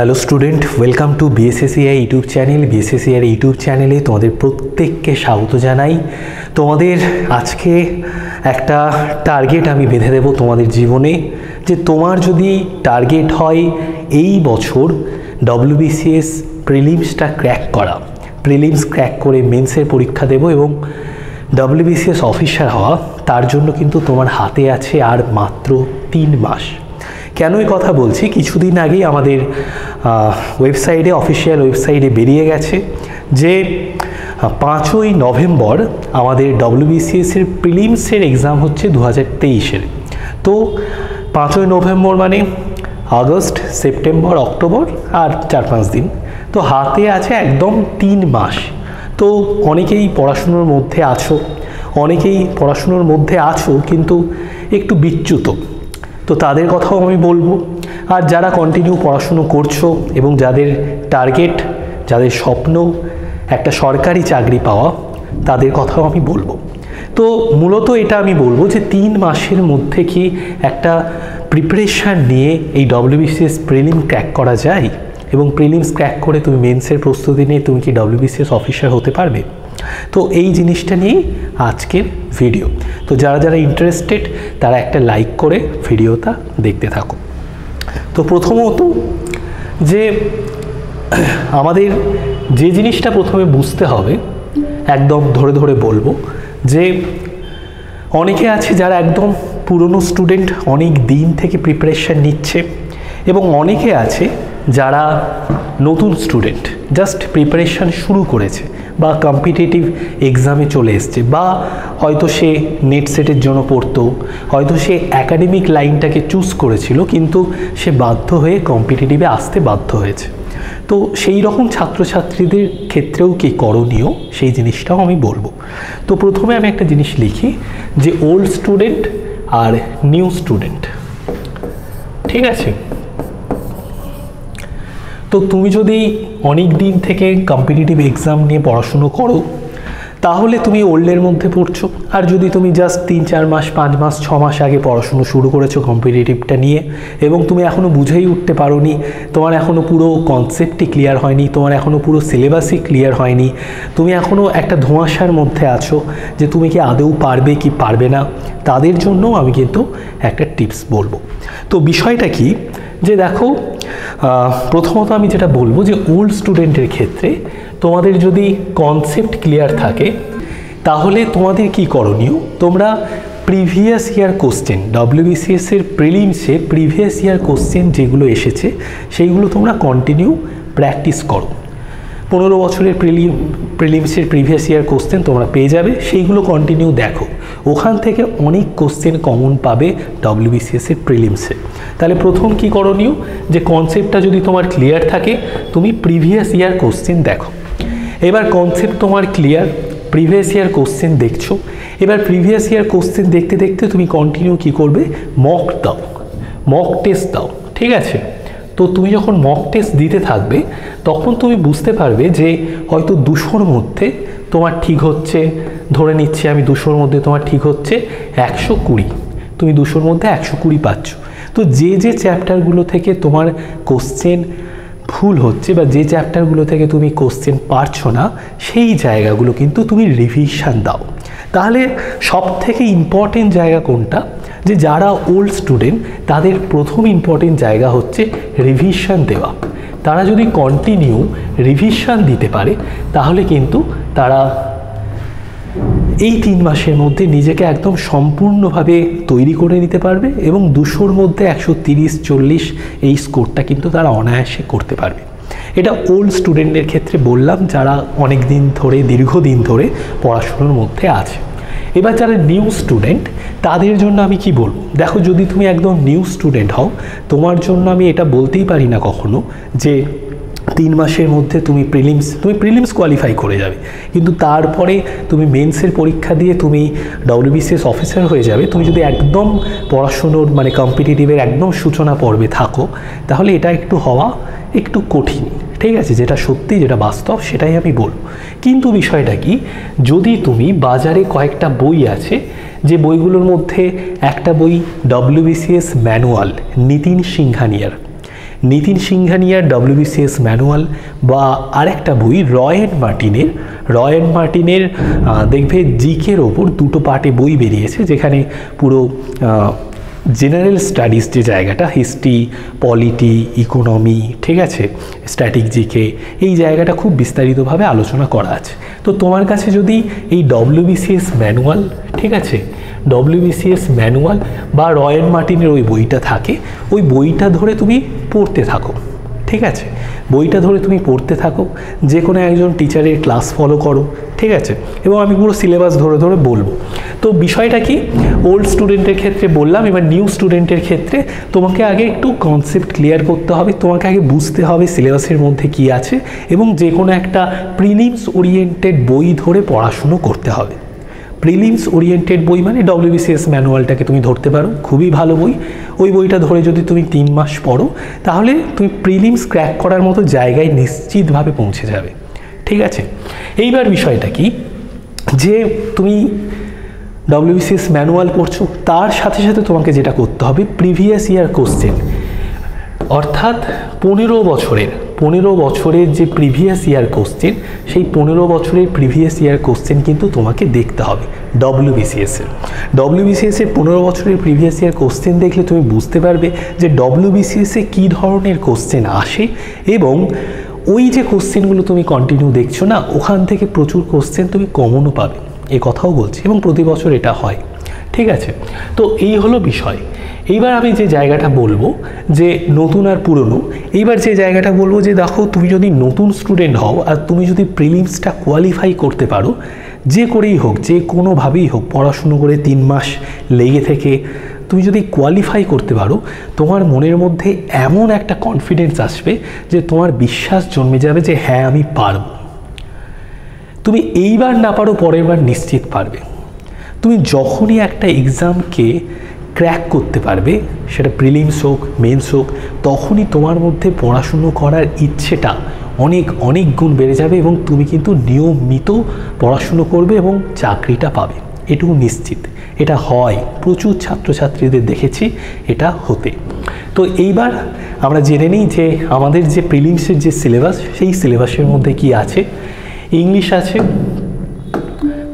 Hello student welcome to BSACI YouTube channel BSACR YouTube চ্যানেলে তোমাদের প্রত্যেককে স্বাগত জানাই। তোমাদের আজকে একটা টার্গেট আমি বেঁধে দেব তোমাদের জীবনে, যে তোমার যদি টার্গেট হয় এই বছর ডব্লিউবিসিএস প্রিলিমসটা ক্র্যাক করা। প্রিলিমস ক্র্যাক করে মেন্সের পরীক্ষা দেব এবং ডব্লিউবিসিএস অফিসার হওয়া, তার জন্য কিন্তু তোমার হাতে আছে আর মাত্র তিন মাস। কেন এই কথা বলছি? কিছুদিন আগেই আমাদের ওয়েবসাইটে অফিসিয়াল ওয়েবসাইটে বেরিয়ে গেছে যে পাঁচই নভেম্বর আমাদের ডব্লিউবিসিএসের প্রিলিমসের এক্সাম হচ্ছে দু হাজার তেইশের। তো, পাঁচই নভেম্বর মানে আগস্ট, সেপ্টেম্বর, অক্টোবর আর চার পাঁচ দিন। তো, হাতে আছে একদম তিন মাস। তো, অনেকেই পড়াশুনোর মধ্যে আছো, অনেকেই পড়াশুনোর মধ্যে আছো, কিন্তু একটু বিচ্যুত। তো, তাদের কথাও আমি বলব। আর যারা কন্টিনিউ পড়াশুনো করছ এবং যাদের টার্গেট যাদের স্বপ্ন একটা সরকারি চাকরি পাওয়া, তাদের কথাও আমি বলব। তো মূলত এটা আমি বলব যে তিন মাসের মধ্যে কি একটা প্রিপারেশান নিয়ে এই ডব্লিউবিসিএস প্রিলিম ক্র্যাক করা যায়? এবং প্রিলিমস ক্র্যাক করে তুমি মেন্সের প্রস্তুতি নিয়ে তুমি কি ডব্লিউবিসিএস অফিসার হতে পারবে? তো এই জিনিসটা নিয়েই আজকের ভিডিও তো যারা যারা ইন্টারেস্টেড তারা একটা লাইক করে ভিডিওটা দেখতে থাকো। তো প্রথমত যে আমাদের যে জিনিসটা প্রথমে বুঝতে হবে, একদম ধরে ধরে বলব, যে অনেকে আছে যারা একদম পুরনো স্টুডেন্ট অনেক দিন থেকে প্রিপারেশান নিচ্ছে এবং অনেকে আছে যারা নতুন স্টুডেন্ট জাস্ট প্রিপারেশান শুরু করেছে। বা কম্পিটিটিভ এক্সামে চলে এসছে বা হয়তো সে নেট সেটের জন্য পড়তো, হয়তো সে একাডেমিক লাইনটাকে চুজ করেছিল, কিন্তু সে বাধ্য হয়ে কম্পিটিটিভে আসতে বাধ্য হয়েছে। তো সেই রকম ছাত্রছাত্রীদের ক্ষেত্রেও কি করণীয়? সেই জিনিসটাও আমি বলব। তো প্রথমে আমি একটা জিনিস লিখি যে ওল্ড স্টুডেন্ট আর নিউ স্টুডেন্ট ঠিক আছে? তো তুমি যদি অনেক দিন থেকে কম্পিটিটিভ এক্সাম নিয়ে পড়াশুনো করো, তাহলে তুমি ওল্ডের মধ্যে পড়ছো। আর যদি তুমি জাস্ট তিন, চার মাস, পাঁচ মাস, ছ মাস আগে পড়াশুনো শুরু করেছ কম্পিটিটিভটা নিয়ে এবং তুমি এখনও বুঝেই উঠতে পারো নি তোমার এখনও পুরো কনসেপ্টই ক্লিয়ার হয়নি, তোমার এখনও পুরো সিলেবাসই ক্লিয়ার হয়নি, তুমি এখনও একটা ধোঁয়াশার মধ্যে আছো যে তুমি কি আদৌ পারবে কি পারবে না, তাদের জন্য আমি কিন্তু একটা টিপস বলব। তো বিষয়টা কি? যে দেখো প্রথমত আমি যেটা বলব যে ওল্ড স্টুডেন্টের ক্ষেত্রে তোমাদের যদি কনসেপ্ট ক্লিয়ার থাকে, তাহলে তোমাদের কি করণীয়? তোমরা প্রিভিয়াস ইয়ার কোশ্চেন ডব্লিউবিসিএসের প্রিলিমসে প্রিভিয়াস ইয়ার কোশ্চেন যেগুলো এসেছে, সেইগুলো তোমরা কন্টিনিউ প্র্যাকটিস করো। পনেরো বছরের প্রিলিম প্রিলিমসের প্রিভিয়াস ইয়ার কোশ্চেন তোমরা পেয়ে যাবে, সেইগুলো কন্টিনিউ দেখো। ওখান থেকে অনেক কোশ্চেন কমন পাবে ডব্লিউবিসিএসের প্রিলিমসে তাহলে প্রথম কি করণীয়? যে কনসেপ্টটা যদি তোমার ক্লিয়ার থাকে, তুমি প্রিভিয়াস ইয়ার কোশ্চেন দেখো। এবার কনসেপ্ট তোমার ক্লিয়ার প্রিভিয়াস ইয়ার কোশ্চেন দেখছ। এবার প্রিভিয়াস ইয়ার কোশ্চেন দেখতে দেখতে তুমি কন্টিনিউ কি করবে? মক দাও। মক টেস্ট দাও। ঠিক আছে? তো তুমি যখন মক টেস্ট দিতে থাকবে, তখন তুমি বুঝতে পারবে যে হয়তো দুশোর মধ্যে তোমার ঠিক হচ্ছে। ধরে নিচ্ছি আমি দুশোর মধ্যে তোমার ঠিক হচ্ছে একশো কুড়ি। তুমি দুশোর মধ্যে একশো কুড়ি পাচ্ছ। তো যে যে চ্যাপ্টারগুলো থেকে তোমার কোশ্চেন ভুল হচ্ছে বা যে চ্যাপ্টারগুলো থেকে তুমি কোশ্চেন পারছ না, সেই জায়গাগুলো কিন্তু তুমি রিভিশন দাও। তাহলে সব থেকে ইম্পর্টেন্ট জায়গা কোনটা? যে যারা ওল্ড স্টুডেন্ট তাদের প্রথম ইম্পর্টেন্ট জায়গা হচ্ছে রিভিশন দেওয়া। তারা যদি কন্টিনিউ রিভিশন দিতে পারে, তাহলে কিন্তু তারা এই তিন মাসের মধ্যে নিজেকে একদম সম্পূর্ণভাবে তৈরি করে নিতে পারবে এবং দুশোর মধ্যে একশো তিরিশ, চল্লিশ এই স্কোরটা কিন্তু তারা অনায়াসে করতে পারবে। এটা ওল্ড স্টুডেন্টদের ক্ষেত্রে বললাম যারা অনেক দিন ধরে, দীর্ঘদিন ধরে পড়াশুনোর মধ্যে আছে। এবার যারা নিউ স্টুডেন্ট, তাদের জন্য আমি কি বলব? দেখো, যদি তুমি একদম নিউ স্টুডেন্ট হও, তোমার জন্য আমি এটা বলতেই পারি না কখনো যে তিন মাসের মধ্যে তুমি প্রিলিমস তুমি প্রিলিমস কোয়ালিফাই করে যাবে। কিন্তু তারপরে তুমি মেন্সের পরীক্ষা দিয়ে তুমি ডব্লিউবিসিএস অফিসার হয়ে যাবে। তুমি যদি একদম পড়াশুনোর মানে কম্পিটিটিভের একদম সূচনা পর্বে থাকো, তাহলে এটা একটু হওয়া একটু কঠিন, ঠিক আছে? যেটা সত্যি, যেটা বাস্তব, সেটাই আমি বলব। কিন্তু বিষয়টা কি? যদি তুমি বাজারে কয়েকটা বই আছে, যে বইগুলোর মধ্যে একটা বই ডব্লিউবিসিএস ম্যানুয়াল নিতিন সিংহানিয়ার নিতিন সিংহানিয়ার ডব্লিউবিসিএস ম্যানুয়াল বা আরেকটা বই রয়েন মার্টিনের। রয়েন মার্টিনের দেখবে জিকের ওপর দুটো পার্টে বই বেরিয়েছে, যেখানে পুরো জেনারেল স্টাডিজ যে জায়গাটা হিস্ট্রি পলিটি ইকোনমি ঠিক আছে? স্ট্যাটিক জিকে, এই জায়গাটা খুব বিস্তারিতভাবে আলোচনা করা আছে। তো তোমার কাছে যদি এই ডব্লিউবিসিএস ম্যানুয়াল ঠিক আছে ডব্লিউবিসিএস ম্যানুয়াল বা রয়েল মার্টিনের ওই বইটা থাকে, ওই বইটা ধরে তুমি পড়তে থাকো, ঠিক আছে? বইটা ধরে তুমি পড়তে থাকো যে কোনো একজন টিচারের ক্লাস ফলো করো, ঠিক আছে? এবং আমি পুরো সিলেবাস ধরে ধরে বলব। তো বিষয়টা কি? ওল্ড স্টুডেন্টের ক্ষেত্রে বললাম, এবার নিউ স্টুডেন্টের ক্ষেত্রে তোমাকে আগে একটু কনসেপ্ট ক্লিয়ার করতে হবে, তোমাকে আগে বুঝতে হবে সিলেবাসের মধ্যে কি আছে, এবং যে কোনো একটা প্রিলিমস ওরিয়েন্টেড বই ধরে পড়াশুনো করতে হবে। প্রিলিমস ওরিয়েন্টেড বই মানে ডব্লিউবিসিএস ম্যানুয়ালটাকে তুমি ধরতে পারো, খুবই ভালো বই। ওই বইটা ধরে যদি তুমি তিন মাস পড়ো, তাহলে তুমি প্রিলিমস ক্র্যাক করার মতো জায়গায় নিশ্চিতভাবে পৌঁছে যাবে। ঠিক আছে? এইবার বিষয়টা কি? যে তুমি ডব্লিউবিসিএস ম্যানুয়াল পড়ছো, তার সাথে সাথে তোমাকে যেটা করতে হবে প্রিভিয়াস ইয়ার কোশ্চেন অর্থাৎ পনেরো বছরের পনেরো বছরের যে প্রিভিয়াস ইয়ার কোশ্চেন সেই পনেরো বছরের প্রিভিয়াস ইয়ার কোশ্চেন কিন্তু তোমাকে দেখতে হবে ডব্লিউবিসিএসের ডব্লিউবিসিএসের পনেরো বছরের প্রিভিয়াস ইয়ার কোশ্চেন দেখলে তুমি বুঝতে পারবে যে ডব্লিউবিসিএসে কী ধরনের কোশ্চেন আসে এবং ওই যে কোশ্চেনগুলো তুমি কন্টিনিউ দেখছ না, ওখান থেকে প্রচুর কোশ্চেন তুমি কমনও পাবে। এ কথাও বলছি এবং প্রতি বছর এটা হয়। ঠিক আছে? তো এই হলো বিষয়। এইবার আমি যে জায়গাটা বলব, যে নতুন আর পুরনো, এইবার যে জায়গাটা বলব যে দেখো, তুমি যদি নতুন স্টুডেন্ট হও আর তুমি যদি প্রিলিমসটা কোয়ালিফাই করতে পারো, যে করেই হোক, যে কোনোভাবেই হোক, পড়াশুনো করে তিন মাস লেগে থেকে তুমি যদি কোয়ালিফাই করতে পারো, তোমার মনের মধ্যে এমন একটা কনফিডেন্স আসবে যে তোমার বিশ্বাস জন্মে যাবে যে হ্যাঁ আমি পারব। তুমি এইবার না পারো, পরের বার নিশ্চিত পারবে। তুমি যখনই একটা এক্সামকে ক্র্যাক করতে পারবে, সেটা প্রিলিমস হোক মেন্স হোক, তখনই তোমার মধ্যে পড়াশুনো করার ইচ্ছেটা অনেক অনেক গুণ বেড়ে যাবে এবং তুমি কিন্তু নিয়মিত পড়াশুনো করবে এবং চাকরিটা পাবে। এটুকু নিশ্চিত। এটা হয়। প্রচুর ছাত্রছাত্রীদের দেখেছি এটা হতে। তো এইবার আমরা জেনে নিই যে আমাদের যে প্রিলিমসের যে সিলেবাস সেই সিলেবাসের মধ্যে কি আছে? ইংলিশ আছে।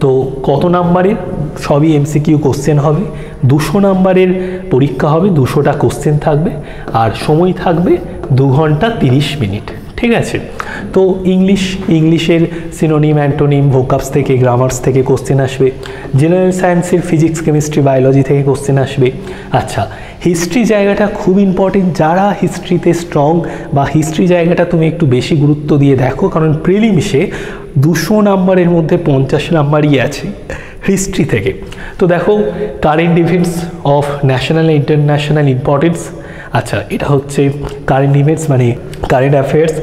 তো কত নাম্বারের সবই এমসিকিউ কোশ্চেন হবে। দুশো নাম্বারের পরীক্ষা হবে, দুশোটা কোশ্চেন থাকবে আর সময় থাকবে দু ঘণ্টা তিরিশ মিনিট। ঠিক আছে? তো ইংলিশ, ইংলিশের সিনোনিম অ্যান্টোনিম ভোকাপস থেকে গ্রামার্স থেকে কোশ্চেন আসবে। জেনারেল সায়েন্সের ফিজিক্স কেমিস্ট্রি বায়োলজি থেকে কোশ্চেন আসবে। আচ্ছা হিস্ট্রি জায়গাটা খুব ইম্পর্টেন্ট যারা হিস্ট্রিতে স্ট্রং বা হিস্ট্রি জায়গাটা তুমি একটু বেশি গুরুত্ব দিয়ে দেখো, কারণ প্রিলিমিসে দুশো নাম্বারের মধ্যে পঞ্চাশ নাম্বারই আছে। হিস্ট্রি থেকে। তো দেখো current events of national international importance আচ্ছা এটা হচ্ছে কারেন্ট ইভেন্টস মানে কারেন্ট অ্যাফেয়ার্স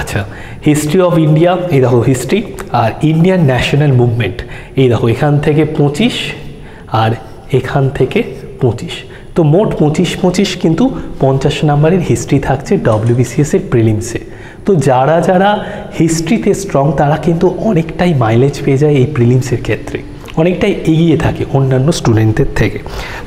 আচ্ছা হিস্ট্রি অফ ইন্ডিয়া এই দেখো হিস্ট্রি আর ইন্ডিয়ান ন্যাশনাল মুভমেন্ট এই দেখো, এখান থেকে পঁচিশ আর এখান থেকে পঁচিশ। তো মোট পঁচিশ পঁচিশ কিন্তু পঞ্চাশ নাম্বারের হিস্ট্রি থাকছে ডব্লিউবিসিএস এর প্রিলিমসে তো যারা যারা হিস্ট্রিতে স্ট্রং তারা কিন্তু অনেকটাই মাইলেজ পেয়ে যায় এই প্রিলিমসের ক্ষেত্রে। অনেকটাই এগিয়ে থাকে অন্যান্য স্টুডেন্টদের থেকে।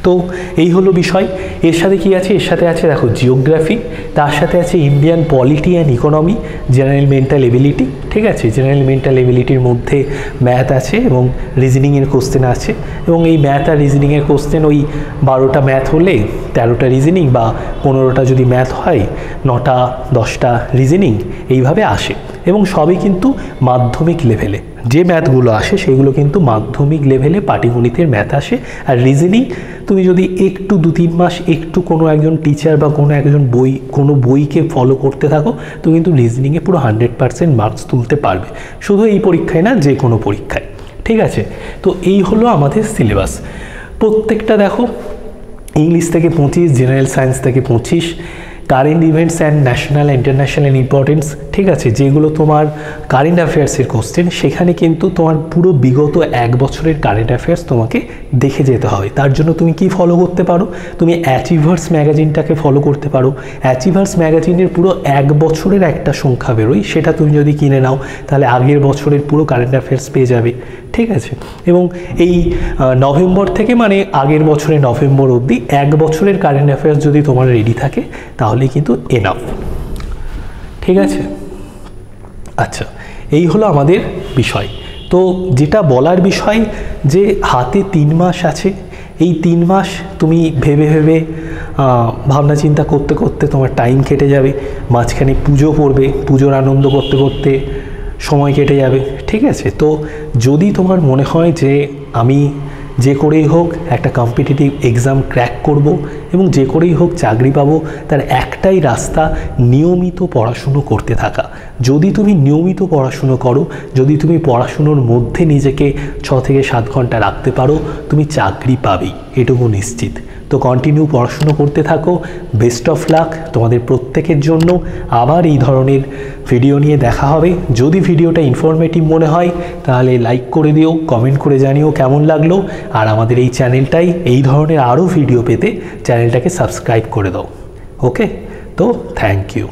তো এই হলো বিষয়। এর সাথে কি আছে? এর সাথে আছে দেখো জিওগ্রাফি তার সাথে আছে Indian polity and economy general mental ability ঠিক আছে? জেনারেল মেন্টাল এবিলিটির মধ্যে ম্যাথ আছে এবং রিজনিংয়ের কোশ্চেন আছে এবং এই ম্যাথ আর রিজনিংয়ের কোশ্চেন ওই বারোটা ম্যাথ হলে তেরোটা রিজনিং বা পনেরোটা যদি ম্যাথ হয়, নটা, দশটা রিজনিং এইভাবে আসে এবং সবই কিন্তু মাধ্যমিক লেভেলে যে ম্যাথগুলো আসে সেগুলো কিন্তু মাধ্যমিক লেভেলে পাটিগণিতের ম্যাথ আসে। আর রিজনিং তুমি যদি একটু দু তিন মাস একটু কোনো একজন টিচার বা কোনো একজন বই, কোনো বইকে ফলো করতে থাকো তুমি কিন্তু রিজনিংয়ে পুরো হান্ড্রেড পারসেন্ট মার্কস তুলতে পারবে। শুধু এই পরীক্ষায় না, যে কোনো পরীক্ষায়। ঠিক আছে? তো এই হলো আমাদের সিলেবাস প্রত্যেকটা দেখো ইংলিশ থেকে পঁচিশ জেনারেল সায়েন্স থেকে পঁচিশ current events and national international importance ঠিক আছে, যেগুলো তোমার কারেন্ট অ্যাফেয়ার্সের কোশ্চেন সেখানে কিন্তু তোমার পুরো বিগত এক বছরের কারেন্ট অ্যাফেয়ার্স তোমাকে দেখে যেতে হবে। তার জন্য তুমি কি ফলো করতে পারো? তুমি অ্যাচিভার্স ম্যাগাজিনটাকে ফলো করতে পারো। অ্যাচিভার্স ম্যাগাজিনের পুরো এক বছরের একটা সংখ্যা বেরোয়, সেটা তুমি যদি কিনে নাও, তাহলে আগের বছরের পুরো কারেন্ট অ্যাফেয়ার্স পেয়ে যাবে। ঠিক আছে? এবং এই নভেম্বর থেকে মানে আগের বছরে নভেম্বর অবধি এক বছরের কারেন্ট অ্যাফেয়ার্স যদি তোমার রেডি থাকে, তাহলে কিন্তু এনাফ ঠিক আছে? আচ্ছা এই হলো আমাদের বিষয়। তো যেটা বলার বিষয় যে হাতে তিন মাস আছে, এই তিন মাস তুমি ভেবে ভেবে ভাবনা চিন্তা করতে করতে তোমার টাইম কেটে যাবে, মাঝখানে পুজো পড়বে, পুজোর আনন্দ করতে করতে সময় কেটে যাবে, ঠিক আছে? তো যদি তোমার মনে হয় যে আমি যে করেই হোক একটা কম্পিটিটিভ এক্সাম ক্র্যাক করব এবং যে করেই হোক চাকরি পাবো, তার একটাই রাস্তা নিয়মিত পড়াশুনো করতে থাকা। যদি তুমি নিয়মিত পড়াশুনো করো, যদি তুমি পড়াশুনোর মধ্যে নিজেকে ছ থেকে সাত ঘণ্টা রাখতে পারো, তুমি চাকরি পাবেই, এটুকু নিশ্চিত। তো কন্টিনিউ পড়াশুনো করতে থাকো বেস্ট অফ লাক তোমাদের প্রত্যেকের জন্য। আবার এই ধরনের ভিডিও নিয়ে দেখা হবে। যদি ভিডিওটা ইনফরমেটিভ মনে হয়, তাহলে লাইক করে দিও কমেন্ট করে জানিও কেমন লাগল। আর আমাদের এই চ্যানেলটাই এই ধরনের আরও ভিডিও পেতে চ্যানেলটাকে সাবস্ক্রাইব করে দাও ওকে তো থ্যাংক ইউ